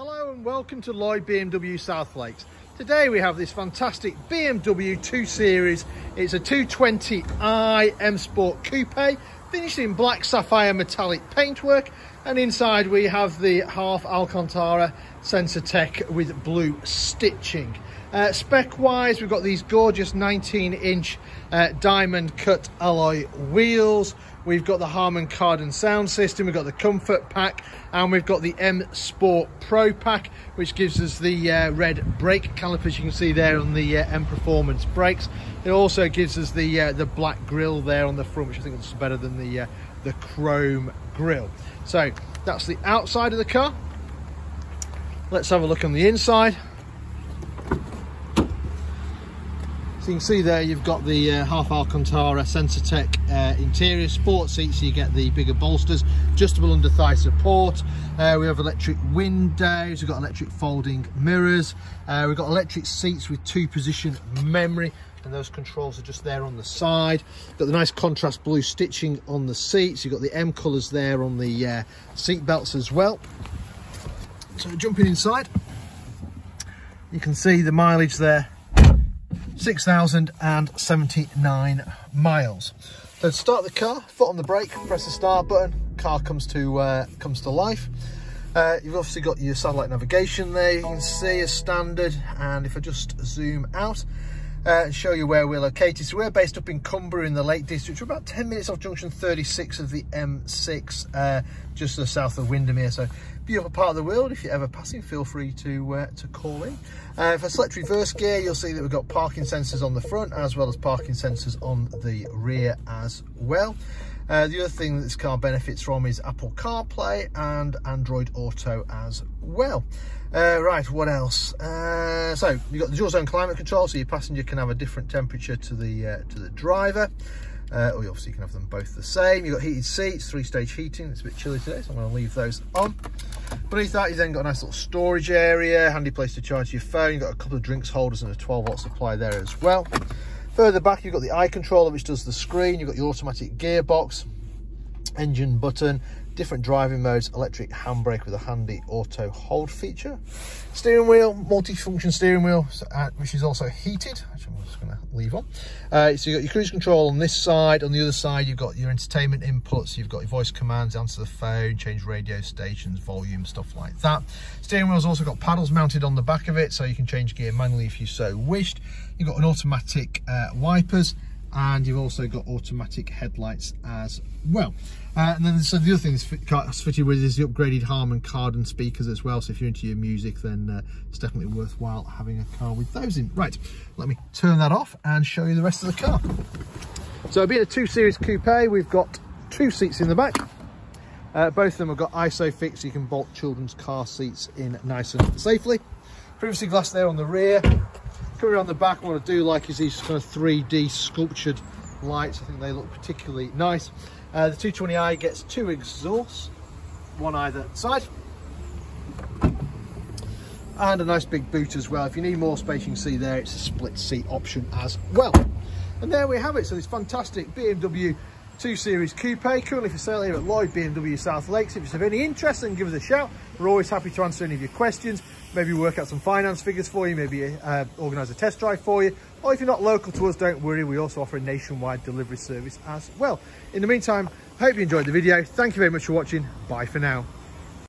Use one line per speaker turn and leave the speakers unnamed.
Hello and welcome to Lloyd BMW South Lakes. Today we have this fantastic BMW 2 Series. It's a 220i M Sport Coupe, finished in black sapphire metallic paintwork. And inside we have the half Alcantara Sensatec with blue stitching. Uh, spec wise, we've got these gorgeous 19 inch uh, diamond cut alloy wheels. We've got the Harman Kardon sound system, we've got the comfort pack, and we've got the M Sport Pro pack, which gives us the uh, red brake calipers you can see there on the uh, M Performance brakes. It also gives us the uh, the black grille there on the front, which I think looks better than the uh, the chrome grille. So that's the outside of the car. Let's have a look on the inside. So you can see there you've got the uh, half Alcantara Sensatec uh, interior sport seats, so you get the bigger bolsters, adjustable under thigh support. Uh, we have electric windows, we've got electric folding mirrors, uh, we've got electric seats with two position memory and those controls are just there on the side. Got the nice contrast blue stitching on the seats, you've got the M colours there on the uh, seat belts as well. So jumping inside, you can see the mileage there 6,079 miles. So to start the car, foot on the brake, press the start button, car comes to uh, comes to life. Uh, you've obviously got your satellite navigation there, you can see as standard, and if I just zoom out, uh, show you where we're located. So we're based up in Cumbria in the Lake District. We're about 10 minutes off junction 36 of the M6, uh, just to the south of Windermere. So beautiful part of the world. If you're ever passing, feel free to uh, to call in. Uh, if I select reverse gear, you'll see that we've got parking sensors on the front as well as parking sensors on the rear as well. Uh, the other thing that this car benefits from is Apple CarPlay and Android Auto as well. Uh, right, what else? Uh, so you've got the dual zone climate control, so your passenger can have a different temperature to the uh, to the driver. Uh, or you obviously can have them both the same. You've got heated seats, three-stage heating. It's a bit chilly today, so I'm going to leave those on. Beneath that, you've then got a nice little storage area, handy place to charge your phone. You've got a couple of drinks holders and a 12-volt supply there as well. Further back, you've got the eye controller, which does the screen. You've got your automatic gearbox, engine button, different driving modes, electric handbrake with a handy auto hold feature. Steering wheel, multi-function steering wheel, uh, which is also heated, which I'm just going to leave on. Uh, so you've got your cruise control on this side. On the other side, you've got your entertainment inputs. You've got your voice commands, answer the phone, change radio stations, volume, stuff like that. Steering wheel's also got paddles mounted on the back of it, so you can change gear manually if you so wished. You've got an automatic uh, wipers and you've also got automatic headlights as well. Uh, and then so the other thing that's fitted with is the upgraded Harman Kardon speakers as well. So if you're into your music, then uh, it's definitely worthwhile having a car with those in. Right, let me turn that off and show you the rest of the car. So being a 2 Series Coupe, we've got two seats in the back. Uh, both of them have got ISOFIX, so you can bolt children's car seats in nice and safely. Privacy glass there on the rear, Coming around the back, what I do like is these kind of 3D sculptured lights. I think they look particularly nice. Uh, the 220i gets two exhausts, one either side. And a nice big boot as well. If you need more space, you can see there, it's a split seat option as well. And there we have it. So this fantastic BMW 2 Series Coupe, currently for sale here at Lloyd BMW South Lakes. If you have any interest, then give us a shout. We're always happy to answer any of your questions maybe work out some finance figures for you, maybe uh, organise a test drive for you. Or if you're not local to us, don't worry, we also offer a nationwide delivery service as well. In the meantime, hope you enjoyed the video. Thank you very much for watching. Bye for now.